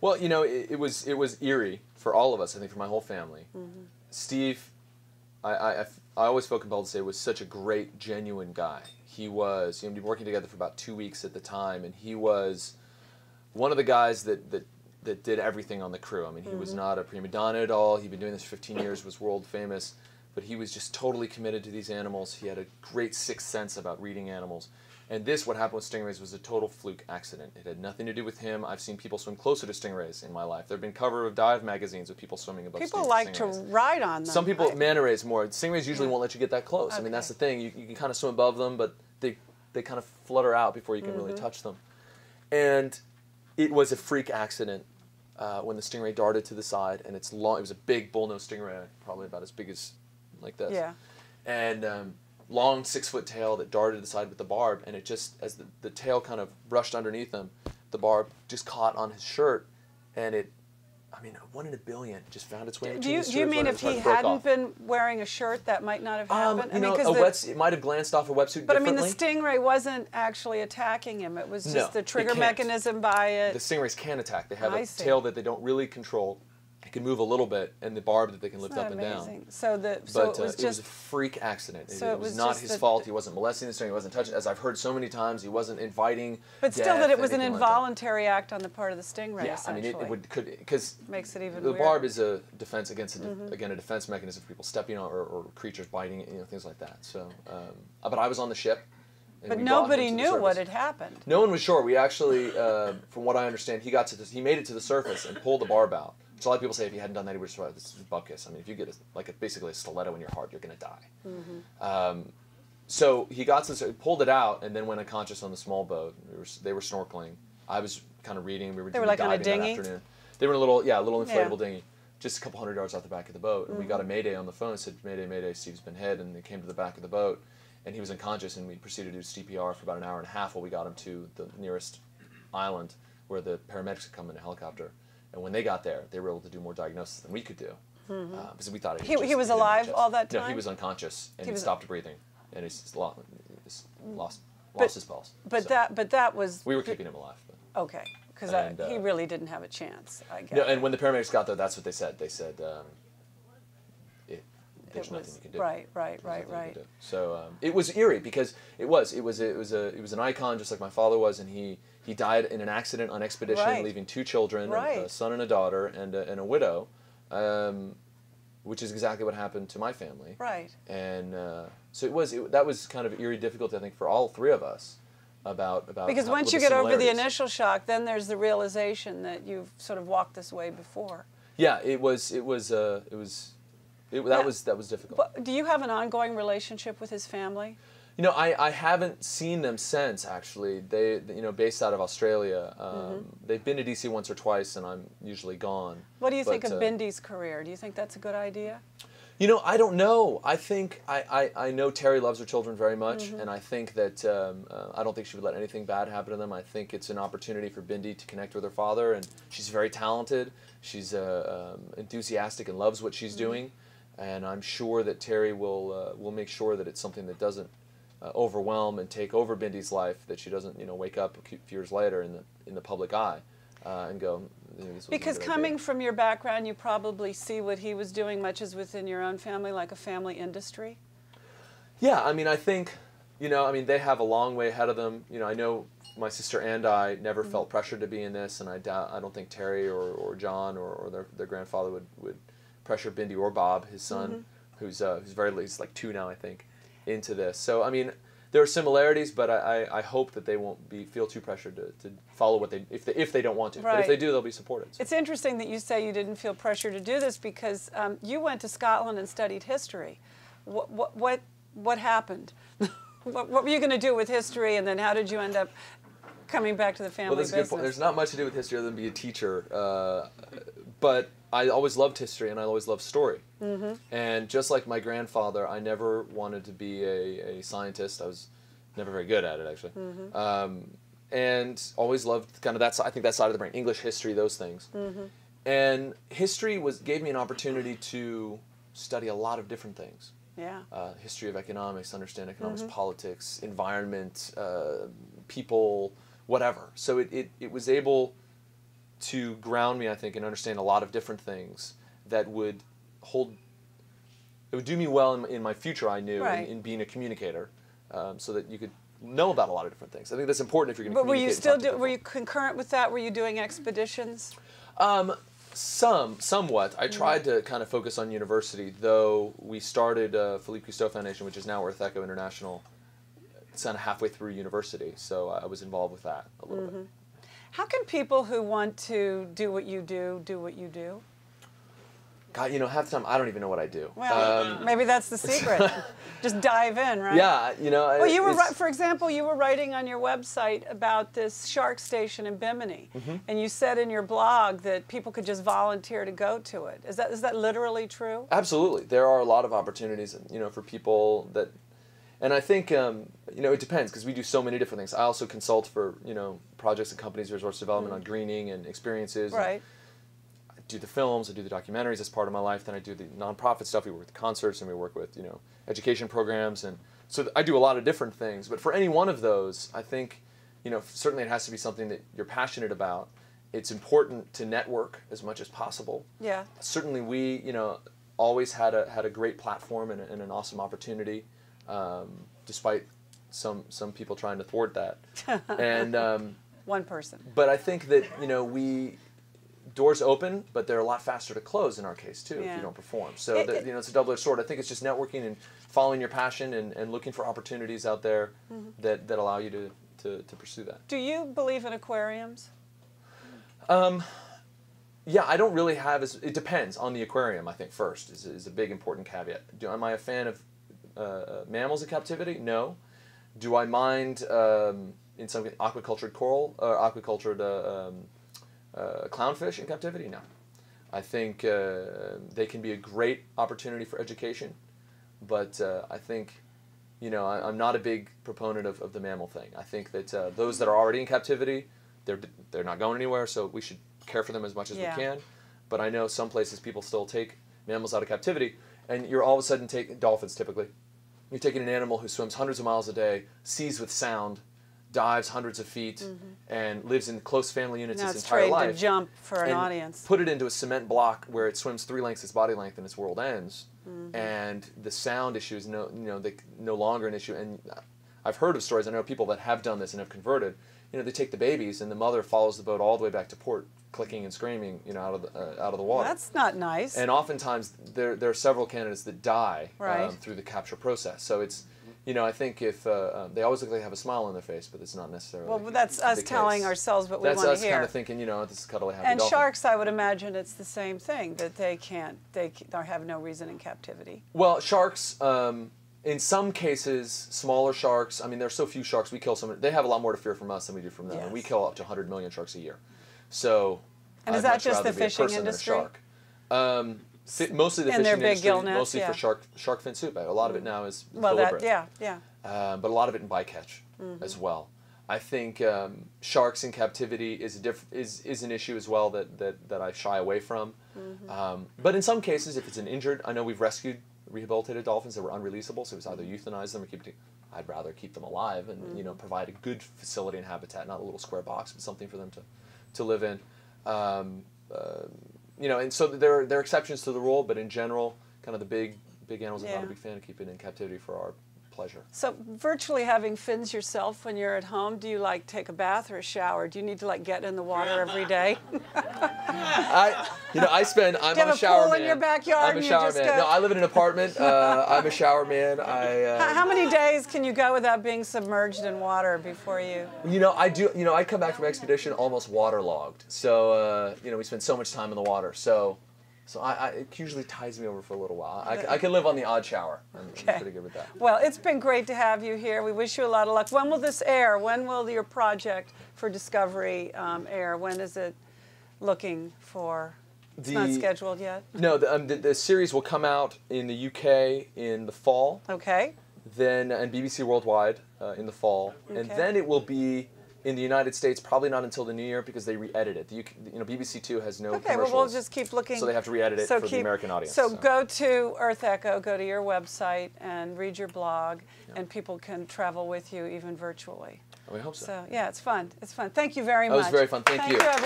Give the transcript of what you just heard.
Well, you know, it, it was it was eerie for all of us. I think for my whole family. Mm-hmm. Steve, I always felt compelled to say was such a great, genuine guy. He was. You know, we'd been working together for about two weeks at the time, and he was one of the guys that that that did everything on the crew. I mean, he was not a prima donna at all. He'd been doing this for 15 years, was world famous, but he was just totally committed to these animals. He had a great sixth sense about reading animals. And this, what happened with stingrays, was a total fluke accident. It had nothing to do with him. I've seen people swim closer to stingrays in my life. There have been cover of dive magazines with people swimming above People sting- like to ride on them. Some people right? manta rays more. Stingrays usually won't let you get that close. I mean, that's the thing. You, you can kind of swim above them, but they they kind of flutter out before you can really Mm-hmm. touch them. And it was a freak accident uh, when the stingray darted to the side, and it's long. It was a big bullnose stingray, probably about as big as like this. Yeah. And um, long six foot tail that darted aside with the barb, and it just as the, the tail kind of brushed underneath him, the barb just caught on his shirt, and it. I mean, one in a billion just found its way into Do you, do you mean if he hadn't off. been wearing a shirt, that might not have Um, happened? you know, 'cause a the- wets, it might have glanced off a wetsuit But I mean, the stingray wasn't actually attacking him. It was No, just the trigger mechanism by it. the stingrays can attack. They have I a see. tail that they don't really control. It can move a little bit, and the barb that they can lift up that and amazing? down. So the so But it was uh, just it was a freak accident. It- so it, it was, was not his that- fault. He wasn't molesting the stingray. He wasn't touching. As I've heard so many times, he wasn't inviting. But still, that it was an anything like involuntary act on the part of the stingray. Yeah, I mean, it, it would could because Makes it even the weird. Barb is a defense against a, again a defense mechanism for people stepping on or, or creatures biting, you know, things like that. So, um, uh, but I was on the ship. and But we brought him nobody knew what had happened. No one was sure. We actually, uh, from what I understand, he got to the, he made it to the surface and pulled the barb out. A lot of people say if he hadn't done that, he would have survived. This is bupkis. I mean, if you get a, like a, basically a stiletto in your heart, you're gonna die. Mm-hmm. Um, so he got to the, pulled it out and then went unconscious on the small boat. We were, they were snorkeling. I was kind of reading. We were, They were like on a diving that afternoon. They were in a little yeah, a little Yeah. inflatable dinghy, just a couple hundred yards off the back of the boat. And we got a mayday on the phone. Said mayday, mayday, Steve's been hit. And they came to the back of the boat, and he was unconscious. And we proceeded to do CPR for about an hour and a half while we got him to the nearest island where the paramedics could come in a helicopter. And when they got there, they were able to do more diagnosis than we could do uh, because we thought Mm-hmm. He- just- he was alive all that time. No, he was unconscious and He he, stopped breathing, and he's lost, he's lost, But- lost his pulse. But So that but that was we were keeping him alive. But. okay because And, he uh, really didn't have a chance. I guess. No, and when the paramedics got there, that's what they said. They said, um, it, "There's It nothing was- you can do." right, right, right, right. So um, it was eerie because it was it was it was a it was an icon just like my father was, and he he died in an accident on expedition, Right. leaving two children, a- a, son and a daughter, and a, and a widow, um, which is exactly what happened to my family. Right. And uh, so it was it, that was kind of eerie difficult, I think, for all three of us about about Because how- once you get over the initial shock, then there's the realization that you've sort of walked this way before. Yeah, it was. It was. Uh, it was. It, that was that was difficult. But do you have an ongoing relationship with his family? You know, I, I haven't seen them since. Actually, they you know based out of Australia. Um, Mm-hmm. They've been to DC once or twice, and I'm usually gone. What do you think of uh, Bindi's career? Do you think that's a good idea? You know, I don't know. I think I, I, I know Terri loves her children very much, Mm-hmm. and I think that um, uh, I don't think she would let anything bad happen to them. I think it's an opportunity for Bindi to connect with her father, and she's very talented. She's uh, um, enthusiastic and loves what Mm-hmm. she's doing, and I'm sure that Terri will uh, will make sure that it's something that doesn't uh, overwhelm and take over Bindi's life. That she doesn't you know wake up a few years later in the in the public eye uh, and go. Because good idea." coming from your background, you probably see what he was doing much as within your own family, like a family industry. Yeah, I mean, I think, you know, I mean, they have a long way ahead of them. You know, I know my sister and I never Mm-hmm. felt pressured to be in this, and I doubt, I don't think Terri or, or John or, or their, their grandfather would, would pressure Bindi or Bob, his son, Mm-hmm. who's uh, who's very he's like two now, I think, into this. So I mean, there are similarities, but I, I, I hope that they won't be feel too pressured to, to follow what they if they if they don't want to. But if they do, they'll be supported. So. It's interesting that you say you didn't feel pressure to do this because um, you went to Scotland and studied history. What what what, what happened? what, what were you going to do with history, and then how did you end up coming back to the family Well, that's a good business? point. There's not much to do with history other than be a teacher. Uh, but I always loved history and I always loved story. Mm-hmm. And just like my grandfather, I never wanted to be a, a scientist. I was never very good at it, actually. Mm-hmm. Um, and always loved kind of that side. I think that side of the brain, English, history, those things. Mm-hmm. And history was gave me an opportunity to study a lot of different things yeah. uh, history of economics, understand economics, Mm-hmm. politics, environment, uh, people, whatever. So it, it, it was able to ground me, I think, and understand a lot of different things that would hold. It would do me well in, in my future. I knew Right. in, in being a communicator, um, so that you could know about a lot of different things. I think that's important if you're going to. But were you still do, were you concurrent with that? Were you doing expeditions? Um, some, somewhat. Mm-hmm. I tried to kind of focus on university, though we started uh, Philippe Cousteau Foundation, which is now Earth Echo International. It's kind of halfway through university, so I was involved with that a little Mm-hmm. bit. How can people who want to do what you do do what you do? God, you know, half the time I don't even know what I do. Well, Um, maybe that's the secret. Just dive in, right? yeah, you know. Well, you were, for example, you were writing on your website about this shark station in Bimini, Mm-hmm. and you said in your blog that people could just volunteer to go to it. Is that is that literally true? Absolutely, there are a lot of opportunities, you know, for people that, and I think, um, you know, it depends because we do so many different things. I also consult for, you know, projects and companies, resource development on greening and experiences. and Right. I do the films, I do the documentaries as part of my life. Then I do the nonprofit stuff. We work with concerts and we work with, you know, education programs, and so th- I do a lot of different things. But for any one of those, I think, you know, certainly it has to be something that you're passionate about. It's important to network as much as possible Yeah. certainly we you know always had a had a great platform and, and an awesome opportunity um, despite some some people trying to thwart that and um, One person. but I think that you know we doors open but they're a lot faster to close in our case too if you don't perform so It- that, you know it's a double-edged sword I think it's just networking and following your passion and, and looking for opportunities out there Mm-hmm. that, that allow you to, to, to pursue that Do you believe in aquariums? Yeah, I don't really have as it depends on the aquarium. I think first is, is a big important caveat. Do, am I a fan of uh, uh, mammals in captivity? No. Do I mind um, in some aquacultured coral or aquacultured uh, um, uh, clownfish in captivity? No. I think uh, they can be a great opportunity for education, but uh, I think you know I, I'm not a big proponent of, of the mammal thing. I think that uh, those that are already in captivity, they're they're not going anywhere, so we should care for them as much as Yeah. we can. But I know some places people still take mammals out of captivity, and you're all of a sudden taking dolphins typically. You're taking an animal who swims hundreds of miles a day, sees with sound, dives hundreds of feet, and lives in close family units Now its it's entire life to jump for an audience. Put it into a cement block where it swims three lengths its body length and its world ends, Mm-hmm. and the sound issue is no you know they, no longer an issue. And I've heard of stories. I know people that have done this and have converted. You know, they take the babies and the mother follows the boat all the way back to port, clicking and screaming, you know, out of the uh, out of the water. That's not nice. and oftentimes there there are several candidates that die Right. um, through the capture process. So it's you know I think if uh, um, they always look like they have a smile on their face, but it's not necessarily. well, that's us telling ourselves what we That's want to hear. That's us kind of thinking, you know, this is cuddly happy and dolphin. sharks, I would imagine it's the same thing that they can't, they, have no reason in captivity. Well, sharks. Um, in some cases, smaller sharks. I mean, there's so few sharks. We kill some. They have a lot more to fear from us than we do from them. And we kill up to 100 million sharks a year. So. And is I'd that just the fishing person than a industry? shark. Um, mostly the And their fishing industry, nets, mostly yeah. Mm. for shark shark fin soup. A lot of it now is Well, deliberate. that, yeah, yeah. um, but a lot of it in bycatch Mm-hmm. as well. I think um, sharks in captivity is a diff- is is an issue as well that that, that I shy away from. Mm-hmm. Um, but in some cases, if it's an injured, I know we've rescued rehabilitated dolphins that were unreleasable, so it was either euthanize them or keep. I'd rather keep them alive and you know Mm-hmm. provide a good facility and habitat, not a little square box, but something for them to to live in. Um, uh, you know, and so there are, there are exceptions to the rule, but in general, kind of the big big animals, I'm not a big fan of keeping in captivity for our pleasure. So virtually having fins yourself when you're at home, do you like take a bath or a shower? Do you need to like get in the water every day? I, you know, I spend. I'm Do you a have a shower pool man. in your backyard I'm a shower man. go- No, I live in an apartment. Uh, I'm a shower man. I. Uh, How how many days can you go without being submerged in water before you? you know, I do. You know, I come back from expedition almost waterlogged. So, uh, you know, we spend so much time in the water. So, so I, I it usually ties me over for a little while. I, I can live on the odd shower. I'm, I'm pretty good with that. Well, it's been great to have you here. We wish you a lot of luck. When will this air? When will your project for Discovery um, air? When is it looking for? It's not scheduled yet. No, the, um, the, the series will come out in the UK in the fall. Okay. then and BBC Worldwide uh, in the fall, and then it will be in the United States probably not until the new year because they re-edit it. The UK, you know, BBC Two has no Okay. Well, we'll just keep looking. So they have to re-edit it for the American audience, So, so. go to Earth Echo, go to your website, and read your blog, and people can travel with you even virtually. we hope so. So yeah, it's fun. It's fun. Thank you very That much. was very fun. Thank you. everyone.